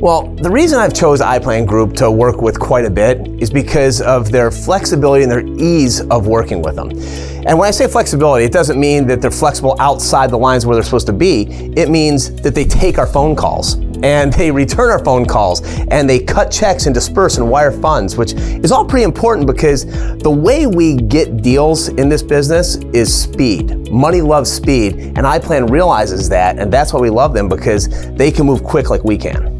Well, the reason I've chose iPlan Group to work with quite a bit is because of their flexibility and their ease of working with them. And when I say flexibility, it doesn't mean that they're flexible outside the lines where they're supposed to be. It means that they take our phone calls and they return our phone calls and they cut checks and disperse and wire funds, which is all pretty important because the way we get deals in this business is speed. Money loves speed, and iPlan realizes that, and that's why we love them because they can move quick like we can.